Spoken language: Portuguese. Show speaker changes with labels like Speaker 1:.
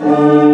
Speaker 1: Música hum.